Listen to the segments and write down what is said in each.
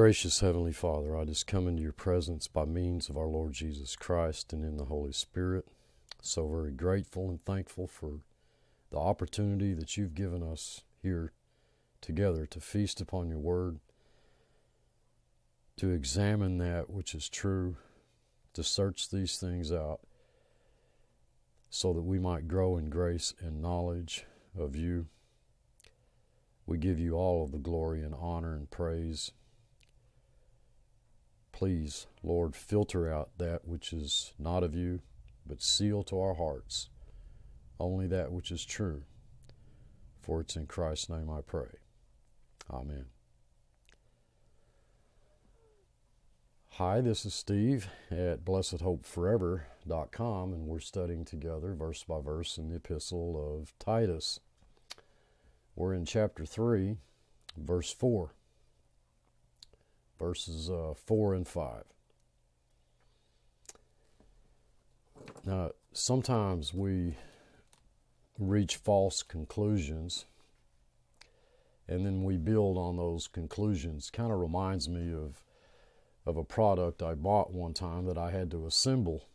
Gracious Heavenly Father, I just come into your presence by means of our Lord Jesus Christ and in the Holy Spirit. So very grateful and thankful for the opportunity that you've given us here together to feast upon your word, to examine that which is true, to search these things out so that we might grow in grace and knowledge of you. We give you all of the glory and honor and praise. Please, Lord, filter out that which is not of you, but seal to our hearts only that which is true. For it's in Christ's name I pray. Amen. Hi, this is Steve at blessedhopeforever.com, and we're studying together, verse by verse, in the epistle of Titus. We're in chapter 3, verse 4, verses uh, 4 and 5. Now, sometimes we reach false conclusions and then we build on those conclusions. Kind of reminds me of of a product I bought one time that I had to assemble.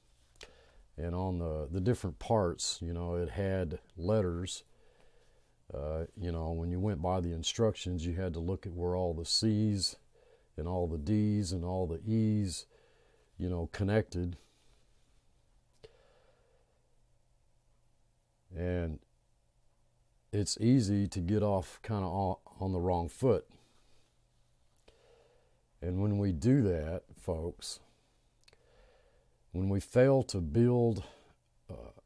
And on the the different parts, you know, it had letters. Uh, you know, when you went by the instructions, you had to look at where all the C's and all the D's and all the E's, you know, connected. And it's easy to get off kind of on the wrong foot. And when we do that, folks, when we fail to build uh,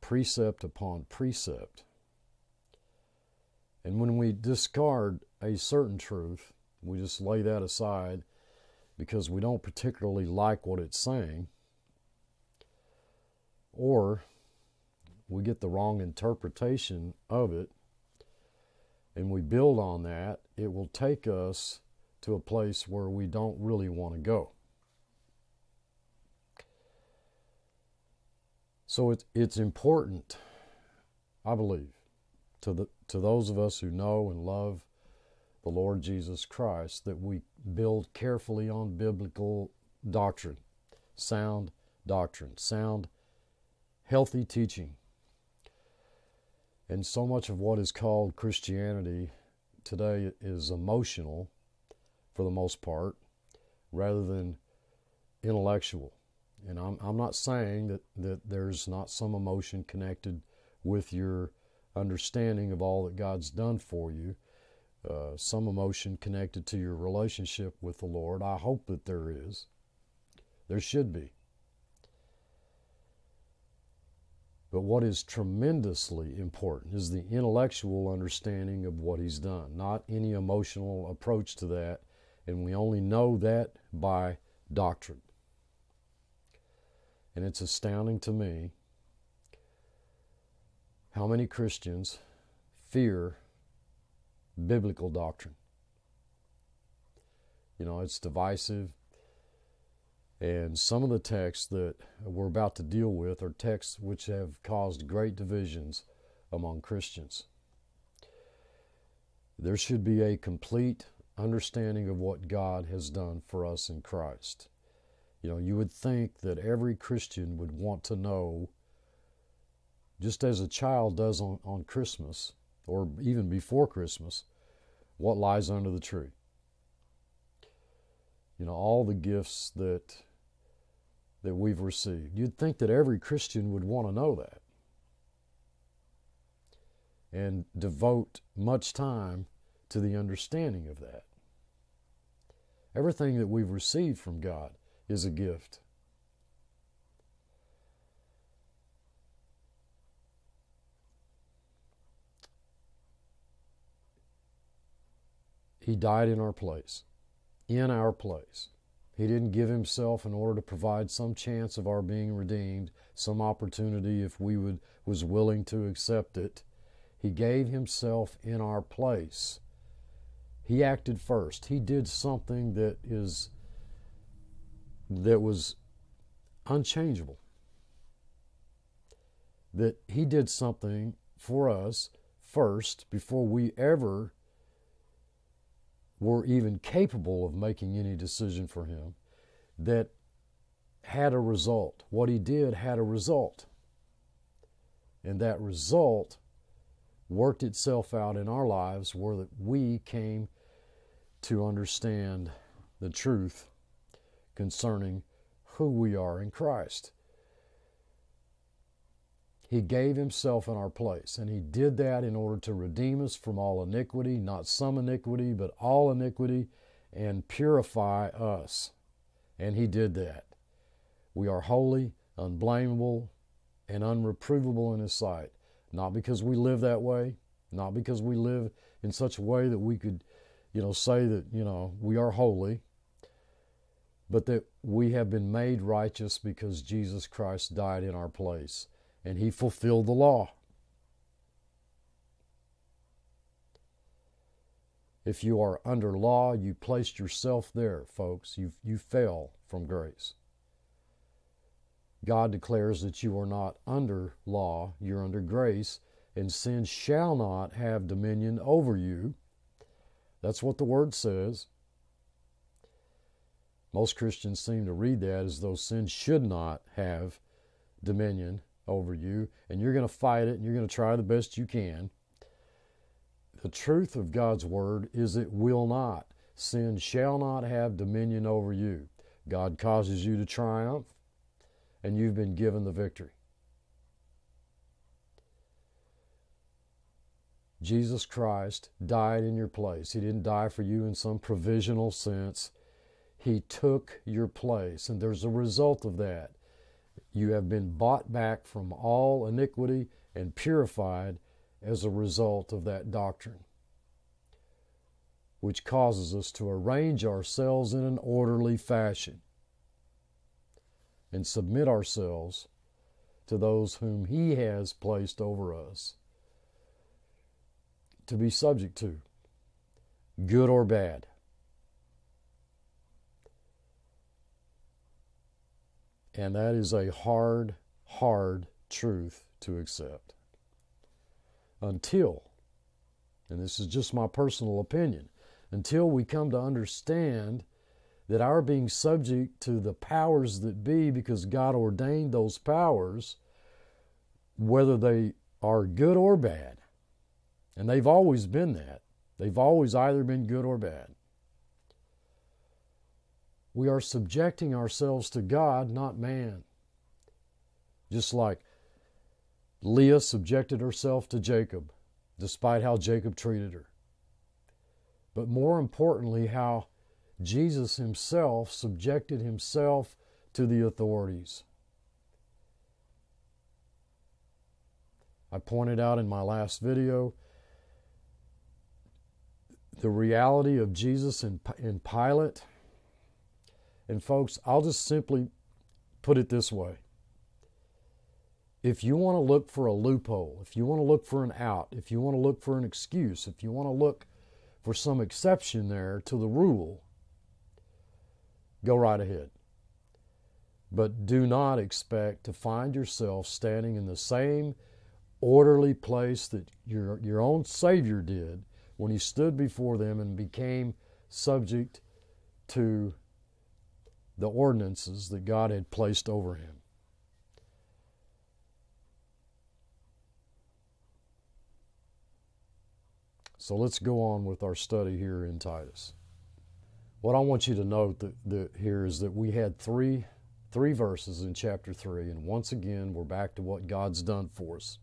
precept upon precept, and when we discard a certain truth, we just lay that aside because we don't particularly like what it's saying, or we get the wrong interpretation of it and we build on that, it will take us to a place where we don't really want to go. So it, it's important, I believe, to, the, to those of us who know and love the Lord Jesus Christ that we build carefully on biblical doctrine, sound doctrine, sound, healthy teaching and so much of what is called Christianity today is emotional for the most part rather than intellectual. And I'm, I'm not saying that, that there's not some emotion connected with your understanding of all that God's done for you, uh, some emotion connected to your relationship with the Lord. I hope that there is. There should be. But what is tremendously important is the intellectual understanding of what he's done, not any emotional approach to that. And we only know that by doctrine. And it's astounding to me how many Christians fear biblical doctrine. You know, it's divisive, and some of the texts that we're about to deal with are texts which have caused great divisions among Christians. There should be a complete understanding of what God has done for us in Christ. You know, you would think that every Christian would want to know, just as a child does on, on Christmas, or even before Christmas, what lies under the tree. You know, all the gifts that that we've received. You'd think that every Christian would want to know that and devote much time to the understanding of that. Everything that we've received from God is a gift. He died in our place, in our place. He didn't give himself in order to provide some chance of our being redeemed, some opportunity if we would was willing to accept it. He gave himself in our place. He acted first. He did something that is that was unchangeable. That he did something for us first before we ever were even capable of making any decision for him that had a result. What he did had a result. And that result worked itself out in our lives where that we came to understand the truth concerning who we are in Christ. He gave himself in our place, and he did that in order to redeem us from all iniquity, not some iniquity, but all iniquity, and purify us. And he did that. We are holy, unblameable, and unreprovable in his sight. Not because we live that way, not because we live in such a way that we could, you know, say that, you know, we are holy, but that we have been made righteous because Jesus Christ died in our place and he fulfilled the law. If you are under law, you placed yourself there, folks. You, you fell from grace. God declares that you are not under law, you're under grace, and sin shall not have dominion over you. That's what the word says. Most Christians seem to read that as though sin should not have dominion over you, and you're going to fight it and you're going to try the best you can. The truth of God's word is it will not. Sin shall not have dominion over you. God causes you to triumph, and you've been given the victory. Jesus Christ died in your place. He didn't die for you in some provisional sense. He took your place, and there's a result of that. You have been bought back from all iniquity and purified as a result of that doctrine, which causes us to arrange ourselves in an orderly fashion and submit ourselves to those whom He has placed over us to be subject to, good or bad. And that is a hard, hard truth to accept. Until, and this is just my personal opinion, until we come to understand that our being subject to the powers that be because God ordained those powers, whether they are good or bad, and they've always been that, they've always either been good or bad we are subjecting ourselves to God, not man. Just like Leah subjected herself to Jacob, despite how Jacob treated her. But more importantly, how Jesus himself subjected himself to the authorities. I pointed out in my last video the reality of Jesus and, Pilate and folks, I'll just simply put it this way. If you want to look for a loophole, if you want to look for an out, if you want to look for an excuse, if you want to look for some exception there to the rule, go right ahead. But do not expect to find yourself standing in the same orderly place that your, your own Savior did when he stood before them and became subject to the ordinances that God had placed over him. So let's go on with our study here in Titus. What I want you to note that, that here is that we had three three verses in chapter 3 and once again we're back to what God's done for us.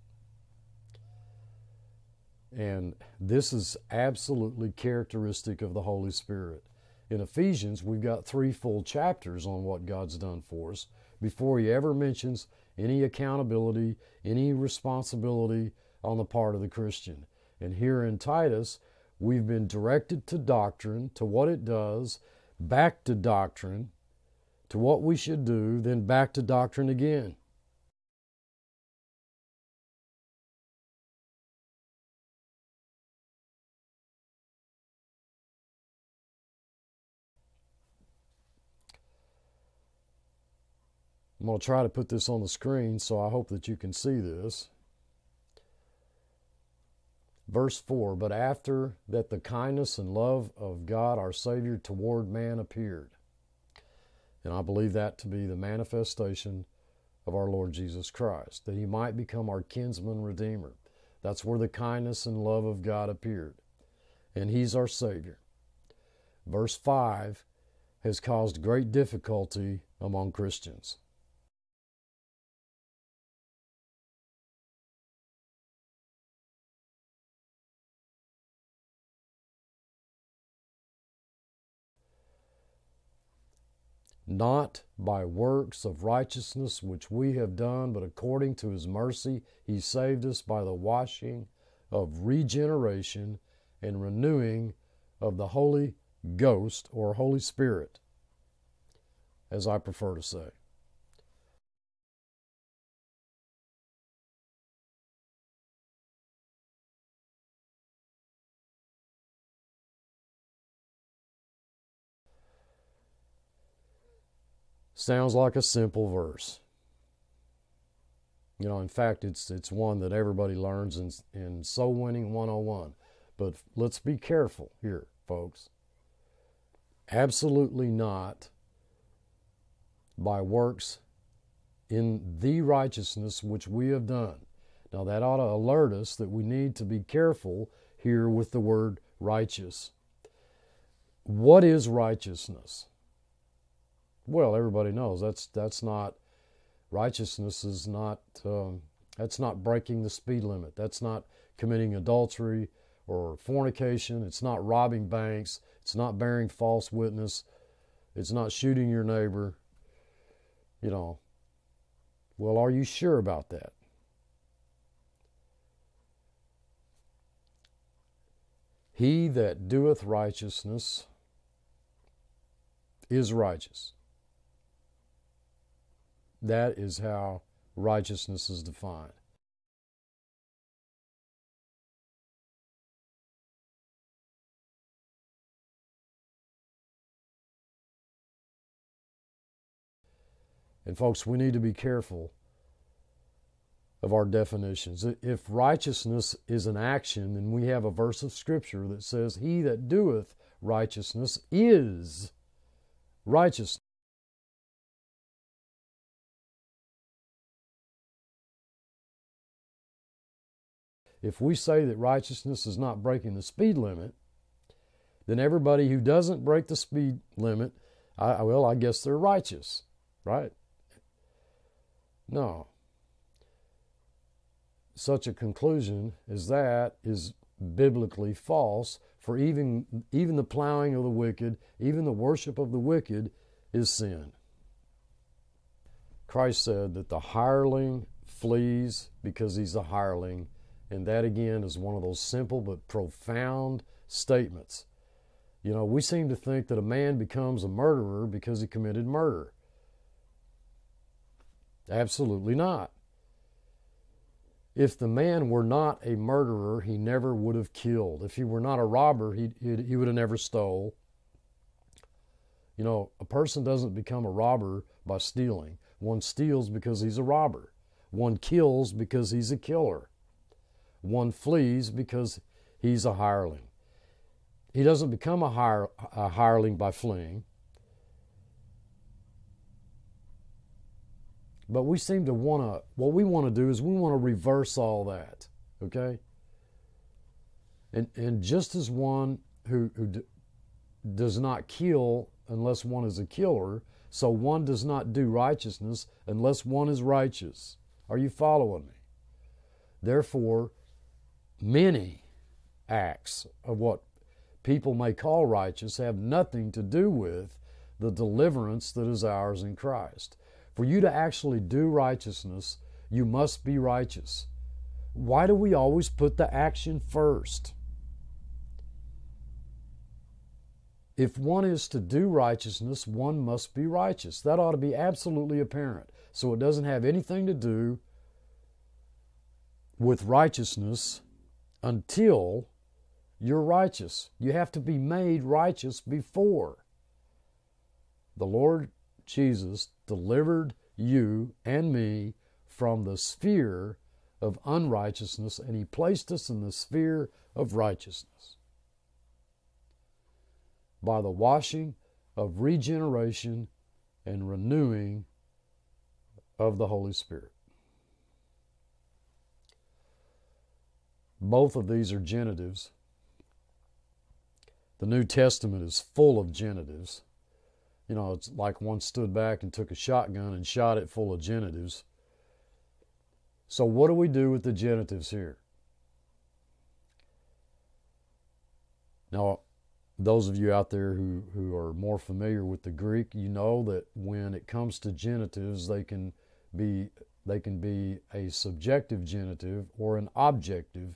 And this is absolutely characteristic of the Holy Spirit in Ephesians, we've got three full chapters on what God's done for us before he ever mentions any accountability, any responsibility on the part of the Christian. And here in Titus, we've been directed to doctrine, to what it does, back to doctrine, to what we should do, then back to doctrine again. I'm going to try to put this on the screen so I hope that you can see this. Verse 4 But after that the kindness and love of God our Savior toward man appeared. And I believe that to be the manifestation of our Lord Jesus Christ, that he might become our kinsman redeemer. That's where the kindness and love of God appeared. And he's our Savior. Verse 5 has caused great difficulty among Christians. Not by works of righteousness which we have done, but according to his mercy, he saved us by the washing of regeneration and renewing of the Holy Ghost or Holy Spirit, as I prefer to say. Sounds like a simple verse. You know, in fact, it's it's one that everybody learns in in Soul Winning 101. But let's be careful here, folks. Absolutely not by works in the righteousness which we have done. Now, that ought to alert us that we need to be careful here with the word righteous. What is righteousness? Well, everybody knows that's that's not righteousness is not um, that's not breaking the speed limit. That's not committing adultery or fornication. It's not robbing banks. It's not bearing false witness. It's not shooting your neighbor. You know. Well, are you sure about that? He that doeth righteousness is righteous. That is how righteousness is defined. And, folks, we need to be careful of our definitions. If righteousness is an action, then we have a verse of Scripture that says, He that doeth righteousness is righteousness. If we say that righteousness is not breaking the speed limit, then everybody who doesn't break the speed limit, I, well, I guess they're righteous, right? No. Such a conclusion as that is biblically false, for even, even the plowing of the wicked, even the worship of the wicked is sin. Christ said that the hireling flees because he's a hireling and that again is one of those simple but profound statements. You know, we seem to think that a man becomes a murderer because he committed murder. Absolutely not. If the man were not a murderer, he never would have killed. If he were not a robber, he, he would have never stole. You know, a person doesn't become a robber by stealing. One steals because he's a robber. One kills because he's a killer. One flees because he's a hireling. He doesn't become a, hire, a hireling by fleeing. But we seem to want to, what we want to do is we want to reverse all that, okay? And, and just as one who, who d- does not kill unless one is a killer, so one does not do righteousness unless one is righteous. Are you following me? Therefore, many acts of what people may call righteous have nothing to do with the deliverance that is ours in Christ. For you to actually do righteousness, you must be righteous. Why do we always put the action first? If one is to do righteousness, one must be righteous. That ought to be absolutely apparent. So it doesn't have anything to do with righteousness until you're righteous. You have to be made righteous before. The Lord Jesus delivered you and me from the sphere of unrighteousness, and He placed us in the sphere of righteousness by the washing of regeneration and renewing of the Holy Spirit. Both of these are genitives. The New Testament is full of genitives. You know, it's like one stood back and took a shotgun and shot it full of genitives. So, what do we do with the genitives here? Now, those of you out there who, who are more familiar with the Greek, you know that when it comes to genitives, they can be they can be a subjective genitive or an objective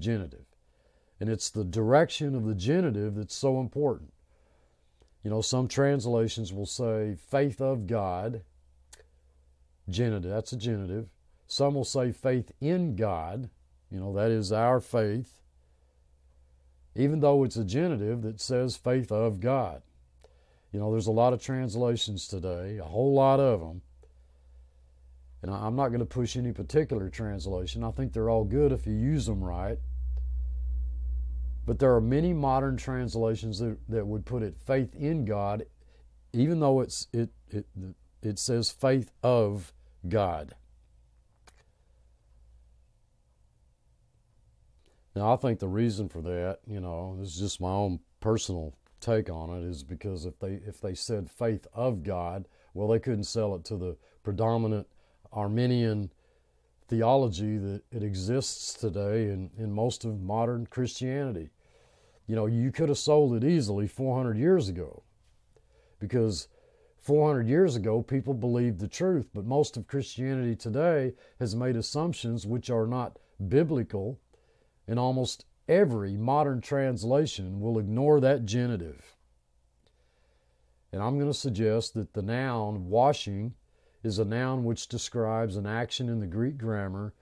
genitive. And it's the direction of the genitive that's so important. You know, some translations will say faith of God, genitive, that's a genitive. Some will say faith in God, you know, that is our faith, even though it's a genitive that says faith of God. You know, there's a lot of translations today, a whole lot of them. And I'm not going to push any particular translation. I think they're all good if you use them right. But there are many modern translations that, that would put it faith in God, even though it's it it it says faith of God. Now, I think the reason for that, you know, this is just my own personal take on it, is because if they if they said faith of God, well, they couldn't sell it to the predominant Arminian theology that it exists today in, in most of modern Christianity. You know, you could have sold it easily 400 years ago because 400 years ago people believed the truth, but most of Christianity today has made assumptions which are not biblical and almost every modern translation will ignore that genitive. And I'm going to suggest that the noun washing is a noun which describes an action in the Greek grammar.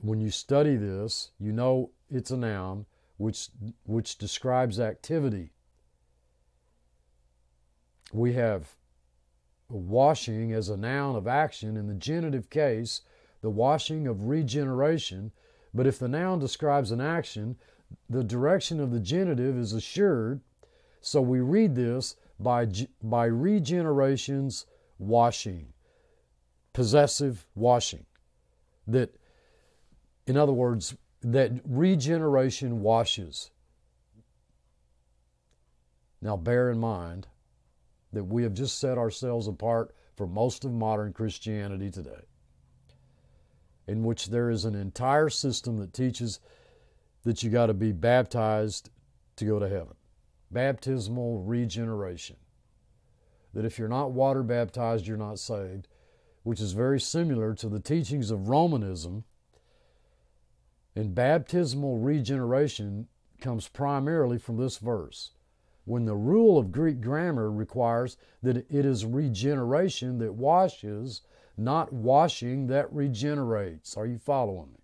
When you study this, you know it's a noun which, which describes activity. We have washing as a noun of action in the genitive case, the washing of regeneration but if the noun describes an action, the direction of the genitive is assured. So we read this by, by regeneration's washing, possessive washing. That, in other words, that regeneration washes. Now, bear in mind that we have just set ourselves apart from most of modern Christianity today in which there is an entire system that teaches that you got to be baptized to go to heaven. Baptismal regeneration. That if you're not water baptized, you're not saved, which is very similar to the teachings of Romanism. And baptismal regeneration comes primarily from this verse. When the rule of Greek grammar requires that it is regeneration that washes not washing that regenerates. Are you following me?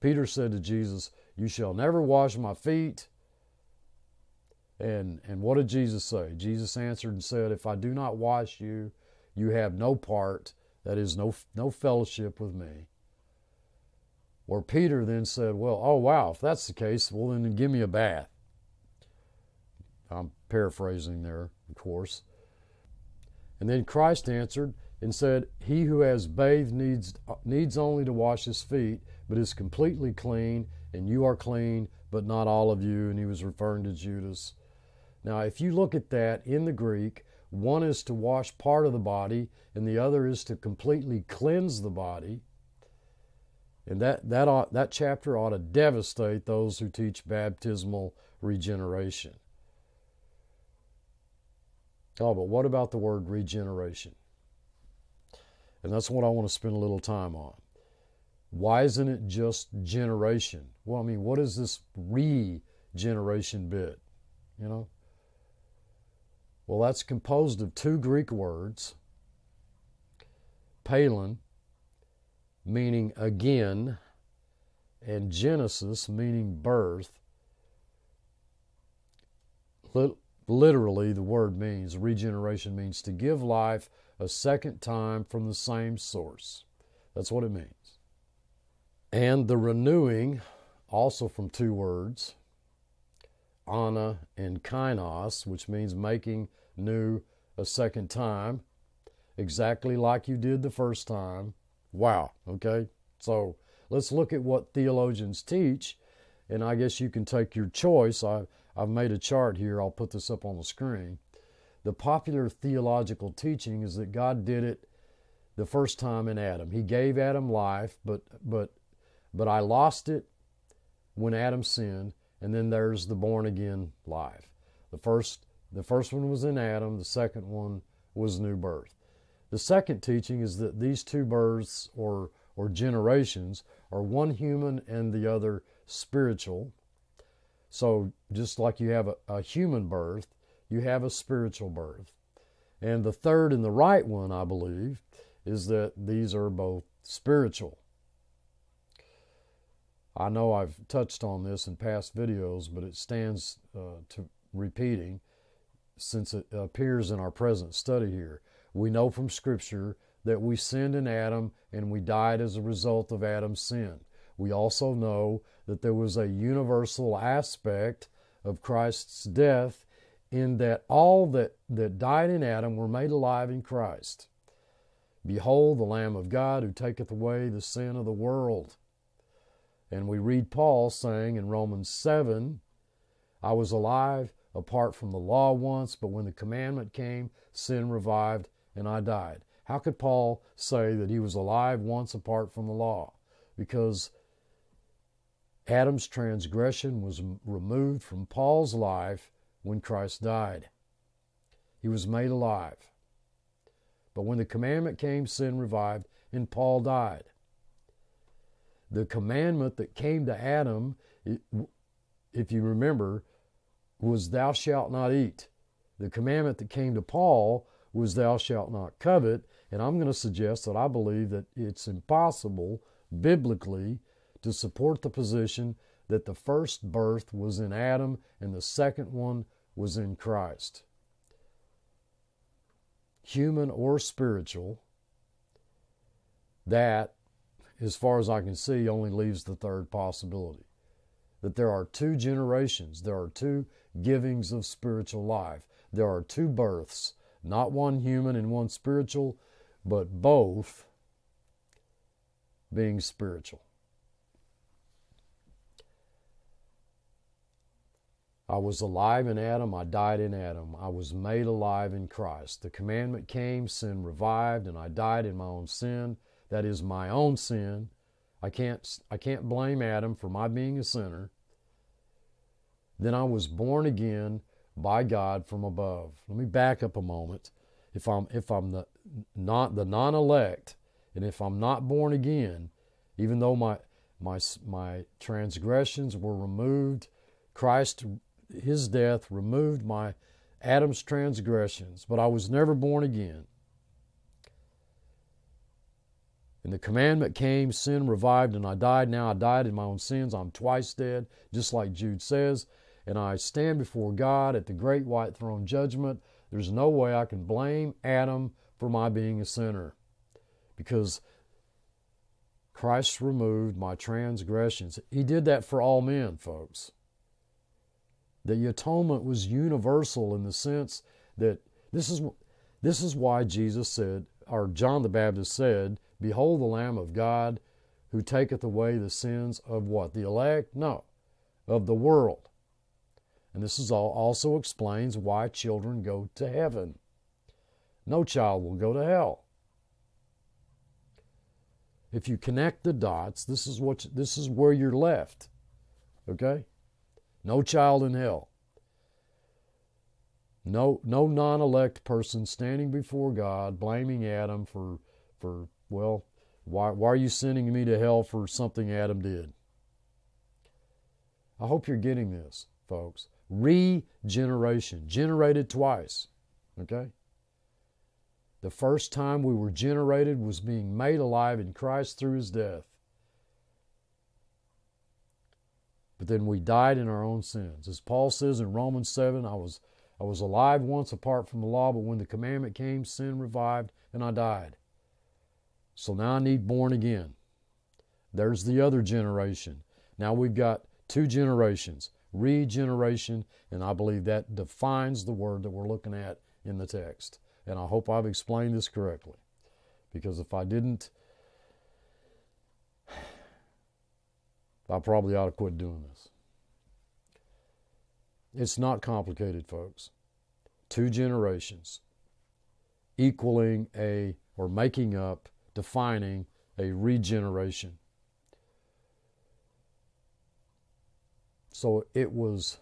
Peter said to Jesus, You shall never wash my feet. And, and what did Jesus say? Jesus answered and said, If I do not wash you, you have no part, that is, no, no fellowship with me. Where Peter then said, Well, oh, wow, if that's the case, well, then give me a bath. I'm paraphrasing there, of course. And then Christ answered and said, He who has bathed needs, needs only to wash his feet, but is completely clean, and you are clean, but not all of you. And he was referring to Judas. Now, if you look at that in the Greek, one is to wash part of the body, and the other is to completely cleanse the body. And that, that, ought, that chapter ought to devastate those who teach baptismal regeneration. Oh, but what about the word regeneration? And that's what I want to spend a little time on. Why isn't it just generation? Well, I mean, what is this regeneration bit? You know? Well, that's composed of two Greek words, palin, meaning again, and Genesis, meaning birth, literally the word means, regeneration means to give life a second time from the same source. That's what it means. And the renewing, also from two words, ana and kainos, which means making new a second time, exactly like you did the first time. Wow, okay? So let's look at what theologians teach, and I guess you can take your choice. I, I've made a chart here, I'll put this up on the screen. The popular theological teaching is that God did it the first time in Adam. He gave Adam life, but but but I lost it when Adam sinned, and then there's the born again life. The first the first one was in Adam, the second one was new birth. The second teaching is that these two births or or generations are one human and the other spiritual. So just like you have a, a human birth, you have a spiritual birth. And the third and the right one, I believe, is that these are both spiritual. I know I've touched on this in past videos, but it stands uh, to repeating since it appears in our present study here. We know from Scripture that we sinned in Adam and we died as a result of Adam's sin. We also know that there was a universal aspect of Christ's death in that all that, that died in Adam were made alive in Christ. Behold, the Lamb of God who taketh away the sin of the world. And we read Paul saying in Romans 7 I was alive apart from the law once, but when the commandment came, sin revived and I died. How could Paul say that he was alive once apart from the law? Because Adam's transgression was removed from Paul's life when Christ died. He was made alive. But when the commandment came, sin revived, and Paul died. The commandment that came to Adam, if you remember, was thou shalt not eat. The commandment that came to Paul was thou shalt not covet. And I'm going to suggest that I believe that it's impossible biblically to support the position that the first birth was in Adam and the second one was in Christ. Human or spiritual, that, as far as I can see, only leaves the third possibility. That there are two generations, there are two givings of spiritual life, there are two births, not one human and one spiritual, but both being spiritual. I was alive in Adam, I died in Adam. I was made alive in Christ. The commandment came, sin revived, and I died in my own sin. That is my own sin. I can't, I can't blame Adam for my being a sinner. Then I was born again by God from above. Let me back up a moment. If I'm if I'm the not the non-elect, and if I'm not born again, even though my my my transgressions were removed, Christ his death removed my Adam's transgressions, but I was never born again. And the commandment came, sin revived, and I died. Now I died in my own sins. I'm twice dead, just like Jude says. And I stand before God at the great white throne judgment. There's no way I can blame Adam for my being a sinner because Christ removed my transgressions. He did that for all men, folks. The atonement was universal in the sense that this is this is why Jesus said, or John the Baptist said, Behold the Lamb of God who taketh away the sins of what? The elect? No, of the world. And this is all, also explains why children go to heaven. No child will go to hell. If you connect the dots, this is what this is where you're left. Okay? No child in hell. No, no non-elect person standing before God blaming Adam for, for well, why, why are you sending me to hell for something Adam did? I hope you're getting this, folks. Regeneration, generated twice. Okay? The first time we were generated was being made alive in Christ through his death. but then we died in our own sins. As Paul says in Romans 7, I was I was alive once apart from the law, but when the commandment came, sin revived and I died. So now I need born again. There's the other generation. Now we've got two generations regeneration, and I believe that defines the word that we're looking at in the text. And I hope I've explained this correctly. Because if I didn't, I probably ought to quit doing this. It's not complicated, folks. Two generations equaling a, or making up, defining a regeneration. So it was,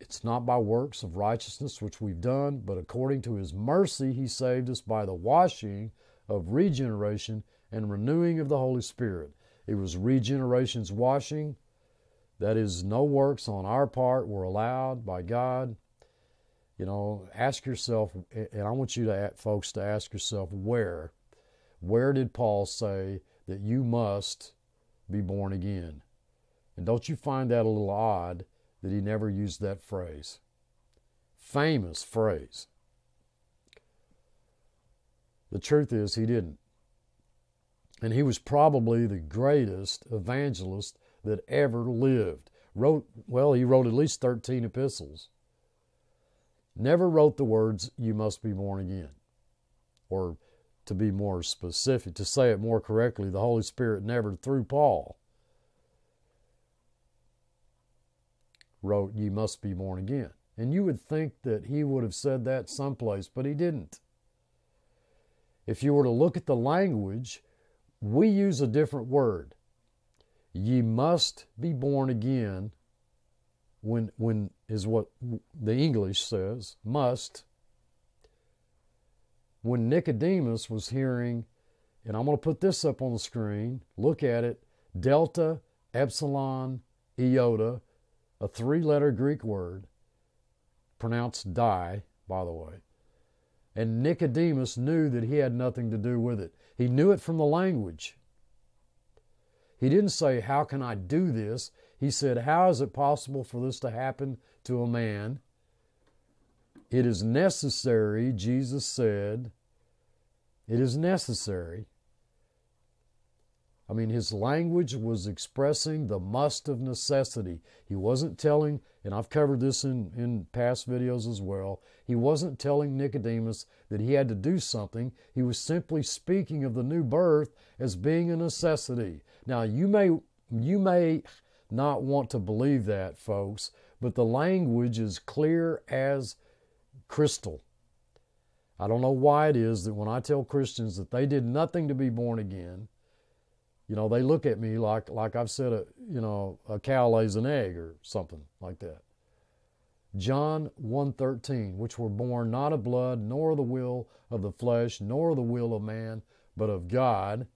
it's not by works of righteousness which we've done, but according to his mercy, he saved us by the washing of regeneration and renewing of the Holy Spirit. It was regeneration's washing. That is, no works on our part were allowed by God. You know, ask yourself, and I want you to, folks, to ask yourself where, where did Paul say that you must be born again. And don't you find that a little odd that he never used that phrase? Famous phrase. The truth is, he didn't. And he was probably the greatest evangelist that ever lived. Wrote, well, he wrote at least 13 epistles. Never wrote the words, you must be born again, or to be more specific, to say it more correctly, the Holy Spirit never, through Paul, wrote, You must be born again. And you would think that he would have said that someplace, but he didn't. If you were to look at the language, we use a different word. Ye must be born again when when is what the English says, must when Nicodemus was hearing, and I'm going to put this up on the screen, look at it Delta, Epsilon, Iota, a three letter Greek word, pronounced die, by the way. And Nicodemus knew that he had nothing to do with it. He knew it from the language. He didn't say, How can I do this? He said, How is it possible for this to happen to a man it is necessary, Jesus said, it is necessary. I mean, his language was expressing the must of necessity. He wasn't telling, and I've covered this in, in past videos as well, he wasn't telling Nicodemus that he had to do something. He was simply speaking of the new birth as being a necessity. Now, you may, you may not want to believe that, folks, but the language is clear as crystal. I don't know why it is that when I tell Christians that they did nothing to be born again, you know, they look at me like like I've said a you know a cow lays an egg or something like that. John 1:13, which were born not of blood, nor the will of the flesh, nor the will of man, but of God.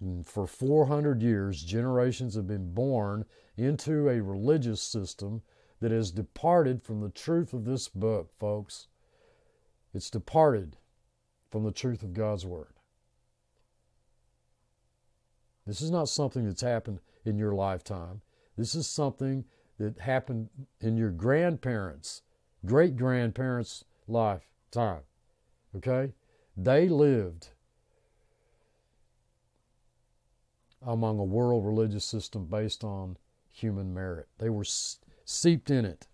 And for 400 years, generations have been born into a religious system that has departed from the truth of this book, folks. It's departed from the truth of God's Word. This is not something that's happened in your lifetime. This is something that happened in your grandparents, great grandparents' lifetime. Okay? They lived among a world religious system based on human merit. They were seeped in it.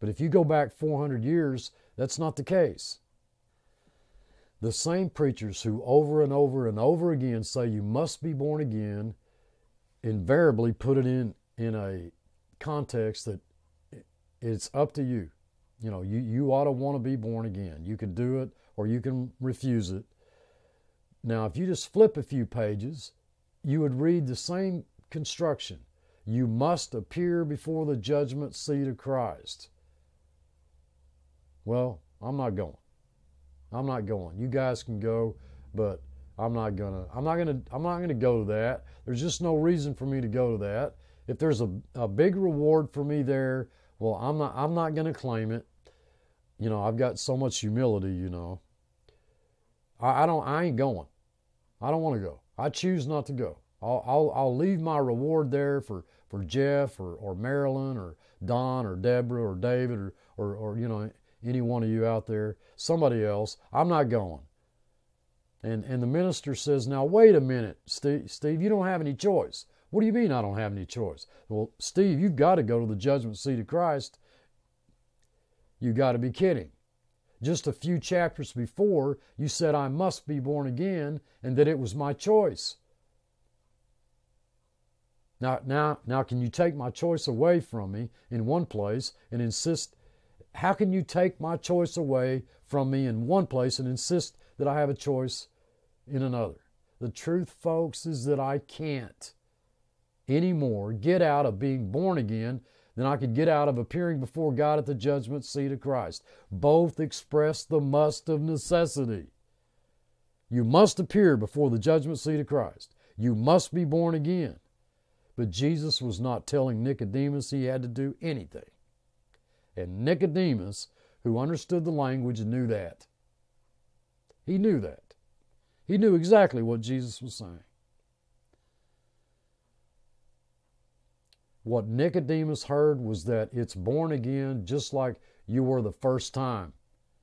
But if you go back 400 years, that's not the case. The same preachers who over and over and over again say you must be born again invariably put it in, in a context that it's up to you. You know, you, you ought to want to be born again. You can do it or you can refuse it. Now, if you just flip a few pages, you would read the same construction you must appear before the judgment seat of Christ. Well, I'm not going. I'm not going. You guys can go, but I'm not gonna. I'm not gonna. I'm not gonna go to that. There's just no reason for me to go to that. If there's a, a big reward for me there, well, I'm not. I'm not gonna claim it. You know, I've got so much humility. You know, I, I don't. I ain't going. I don't want to go. I choose not to go. I'll, I'll, I'll leave my reward there for, for Jeff or, or Marilyn or Don or Deborah or David or, or, or, you know, any one of you out there, somebody else. I'm not going. And, and the minister says, Now, wait a minute, Steve, Steve, you don't have any choice. What do you mean I don't have any choice? Well, Steve, you've got to go to the judgment seat of Christ. You've got to be kidding. Just a few chapters before, you said I must be born again and that it was my choice. Now, now, now, can you take my choice away from me in one place and insist? How can you take my choice away from me in one place and insist that I have a choice in another? The truth, folks, is that I can't anymore get out of being born again than I could get out of appearing before God at the judgment seat of Christ. Both express the must of necessity. You must appear before the judgment seat of Christ. You must be born again. But Jesus was not telling Nicodemus he had to do anything. And Nicodemus, who understood the language, knew that. He knew that. He knew exactly what Jesus was saying. What Nicodemus heard was that it's born again just like you were the first time.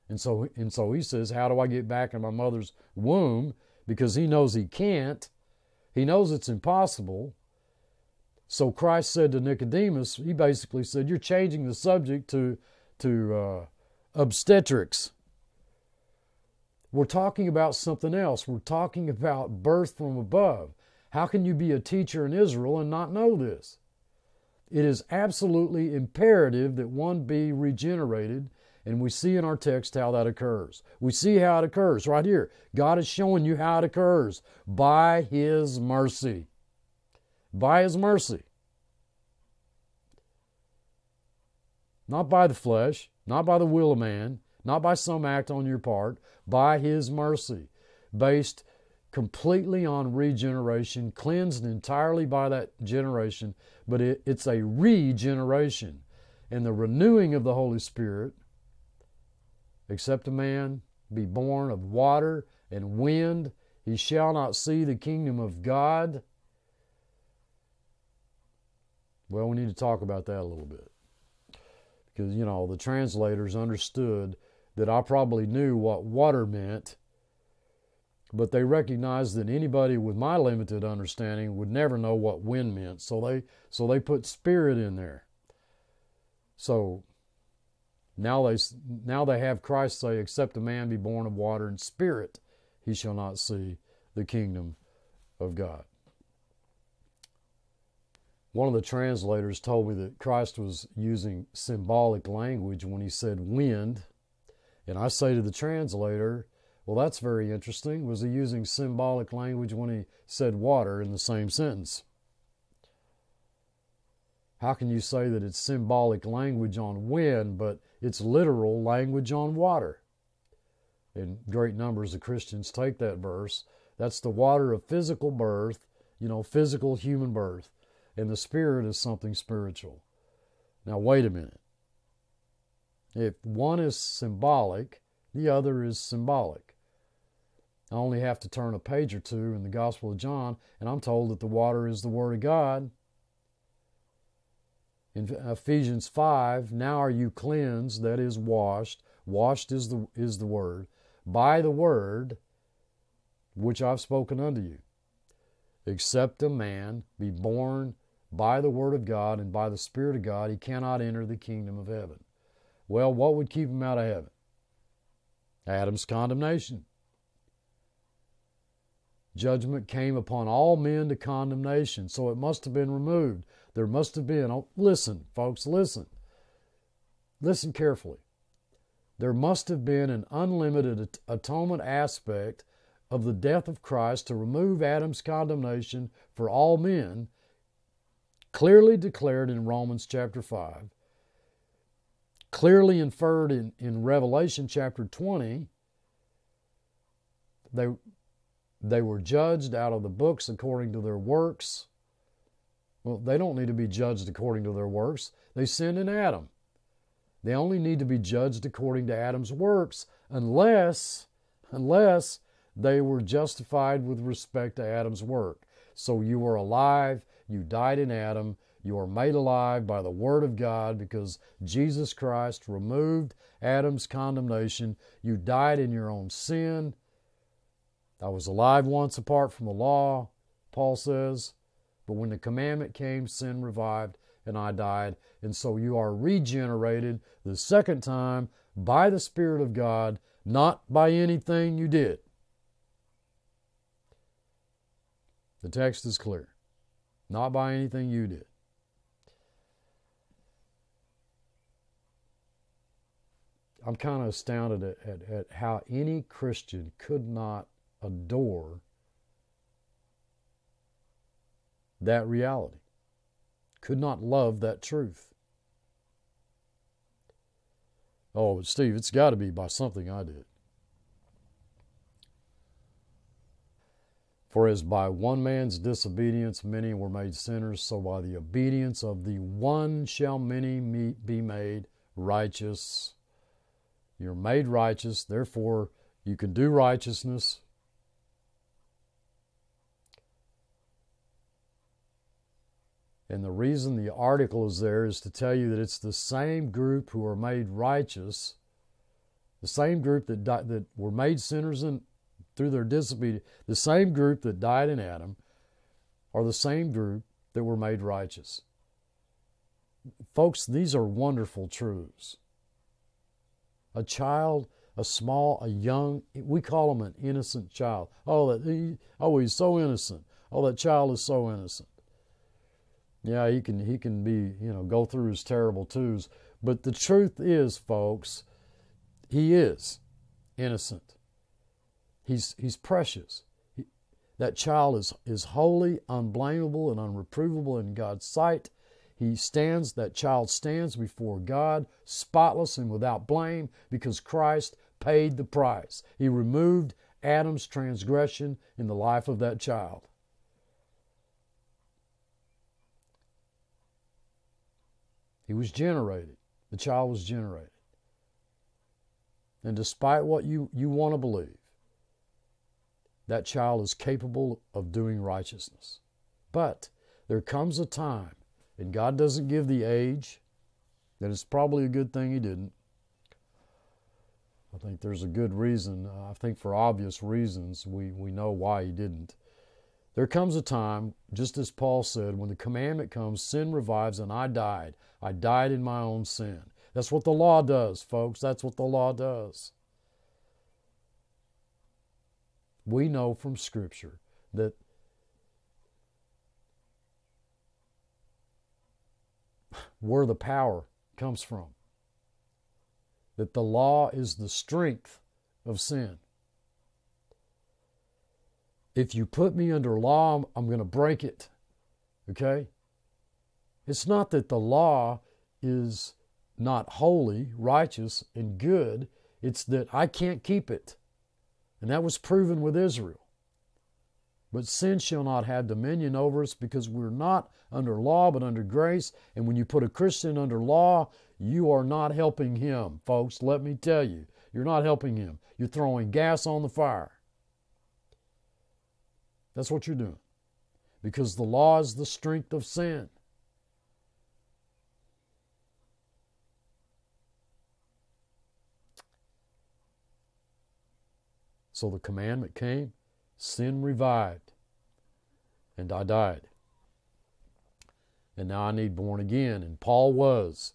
And so, and so he says, How do I get back in my mother's womb? Because he knows he can't. He knows it's impossible. So Christ said to Nicodemus, he basically said, You're changing the subject to, to uh, obstetrics. We're talking about something else. We're talking about birth from above. How can you be a teacher in Israel and not know this? It is absolutely imperative that one be regenerated, and we see in our text how that occurs. We see how it occurs right here. God is showing you how it occurs by His mercy. By His mercy. Not by the flesh, not by the will of man, not by some act on your part, by His mercy, based completely on regeneration, cleansed entirely by that generation, but it, it's a regeneration. And the renewing of the Holy Spirit, except a man be born of water and wind, he shall not see the kingdom of God. Well, we need to talk about that a little bit. Because, you know, the translators understood that I probably knew what water meant but they recognized that anybody with my limited understanding would never know what wind meant. So they so they put spirit in there. So now they now they have Christ say, "Except a man be born of water and spirit, he shall not see the kingdom of God." One of the translators told me that Christ was using symbolic language when he said wind, and I say to the translator, well, that's very interesting. Was he using symbolic language when he said water in the same sentence? How can you say that it's symbolic language on wind, but it's literal language on water? And great numbers of Christians take that verse. That's the water of physical birth, you know, physical human birth. And the Spirit is something spiritual. Now, wait a minute. If one is symbolic, the other is symbolic. I only have to turn a page or two in the Gospel of John, and I'm told that the water is the Word of God. In Ephesians 5, now are you cleansed, that is washed. Washed is the, is the Word. By the Word which I've spoken unto you. Except a man be born by the Word of God and by the Spirit of God, he cannot enter the kingdom of heaven. Well, what would keep him out of heaven? Adam's condemnation. Judgment came upon all men to condemnation, so it must have been removed. There must have been, oh, listen, folks, listen. Listen carefully. There must have been an unlimited atonement aspect of the death of Christ to remove Adam's condemnation for all men, clearly declared in Romans chapter 5, clearly inferred in, in Revelation chapter 20. They, they were judged out of the books according to their works. Well, they don't need to be judged according to their works. They sinned in Adam. They only need to be judged according to Adam's works unless unless they were justified with respect to Adam's work. So you were alive, you died in Adam, you are made alive by the Word of God because Jesus Christ removed Adam's condemnation. You died in your own sin. I was alive once apart from the law, Paul says, but when the commandment came, sin revived and I died. And so you are regenerated the second time by the Spirit of God, not by anything you did. The text is clear. Not by anything you did. I'm kind of astounded at, at, at, how any Christian could not adore that reality, could not love that truth. Oh, but Steve, it's got to be by something I did. For as by one man's disobedience many were made sinners, so by the obedience of the one shall many be made righteous. You're made righteous, therefore, you can do righteousness. And the reason the article is there is to tell you that it's the same group who are made righteous, the same group that, that were made sinners in, through their disobedience, the same group that died in Adam, are the same group that were made righteous. Folks, these are wonderful truths. A child, a small, a young, we call him an innocent child. Oh, that he, oh, he's so innocent. Oh, that child is so innocent. Yeah, he can he can be, you know, go through his terrible twos. But the truth is, folks, he is innocent. He's he's precious. He, that child is is holy, unblameable, and unreprovable in God's sight. He stands, that child stands before God, spotless and without blame, because Christ paid the price. He removed Adam's transgression in the life of that child. He was generated. The child was generated. And despite what you, you want to believe, that child is capable of doing righteousness. But there comes a time and God doesn't give the age, then it's probably a good thing He didn't. I think there's a good reason. Uh, I think for obvious reasons, we, we know why He didn't. There comes a time, just as Paul said, when the commandment comes, sin revives, and I died. I died in my own sin. That's what the law does, folks. That's what the law does. We know from Scripture that where the power comes from. That the law is the strength of sin. If you put me under law, I'm, going to break it. Okay? It's not that the law is not holy, righteous, and good. It's that I can't keep it. And that was proven with Israel. But sin shall not have dominion over us because we're not under law but under grace. And when you put a Christian under law, you are not helping him, folks. Let me tell you, you're not helping him. You're throwing gas on the fire. That's what you're doing. Because the law is the strength of sin. So the commandment came sin revived, and I died. And now I need born again. And Paul was.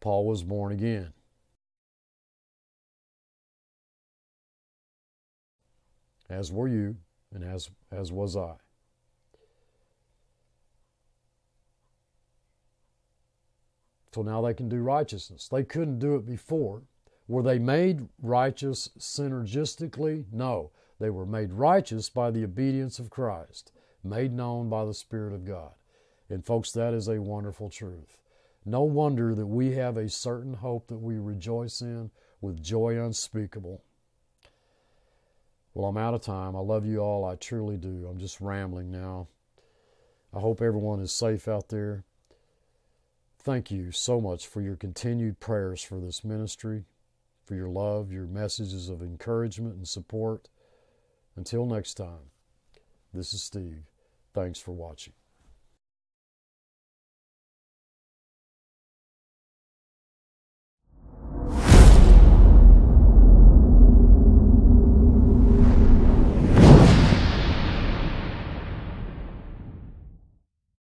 Paul was born again. As were you, and as, as was I. So now they can do righteousness. They couldn't do it before. Were they made righteous synergistically? No. They were made righteous by the obedience of Christ, made known by the Spirit of God. And, folks, that is a wonderful truth. No wonder that we have a certain hope that we rejoice in with joy unspeakable. Well, I'm out of time. I love you all. I truly do. I'm just rambling now. I hope everyone is safe out there. Thank you so much for your continued prayers for this ministry, for your love, your messages of encouragement and support. Until next time, this is Steve. Thanks for watching.